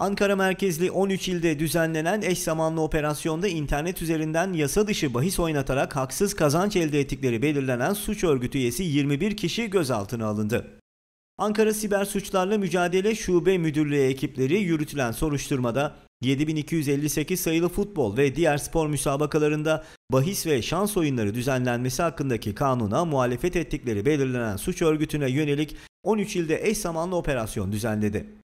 Ankara merkezli 13 ilde düzenlenen eş zamanlı operasyonda internet üzerinden yasa dışı bahis oynatarak haksız kazanç elde ettikleri belirlenen suç örgütü üyesi 21 kişi gözaltına alındı. Ankara Siber Suçlarla Mücadele Şube Müdürlüğü ekipleri yürütülen soruşturmada 7258 sayılı futbol ve diğer spor müsabakalarında bahis ve şans oyunları düzenlenmesi hakkındaki kanuna muhalefet ettikleri belirlenen suç örgütüne yönelik 13 ilde eş zamanlı operasyon düzenledi.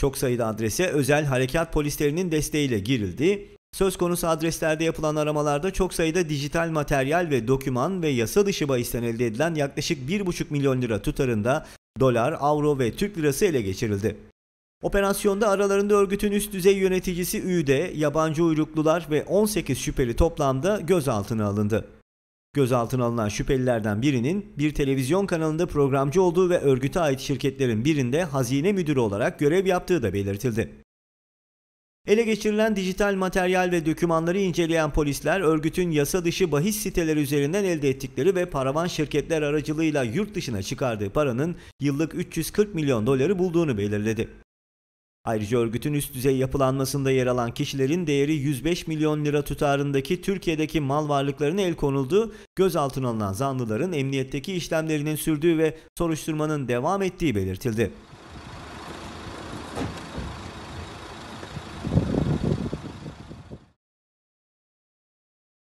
Çok sayıda adrese özel harekat polislerinin desteğiyle girildi. Söz konusu adreslerde yapılan aramalarda çok sayıda dijital materyal ve doküman ve yasa dışı bahisten elde edilen yaklaşık 1,5 milyon lira tutarında dolar, avro ve Türk lirası ele geçirildi. Operasyonda aralarında örgütün üst düzey yöneticisi Ü'de, yabancı uyruklular ve 18 şüpheli toplamda gözaltına alındı. Gözaltına alınan şüphelilerden birinin bir televizyon kanalında programcı olduğu ve örgüte ait şirketlerin birinde hazine müdürü olarak görev yaptığı da belirtildi. Ele geçirilen dijital materyal ve dokümanları inceleyen polisler örgütün yasa dışı bahis siteleri üzerinden elde ettikleri ve paravan şirketler aracılığıyla yurt dışına çıkardığı paranın yıllık 340 milyon doları bulduğunu belirledi. Ayrıca örgütün üst düzey yapılanmasında yer alan kişilerin değeri 105 milyon lira tutarındaki Türkiye'deki mal varlıklarına el konulduğu, gözaltına alınan zanlıların emniyetteki işlemlerinin sürdüğü ve soruşturmanın devam ettiği belirtildi.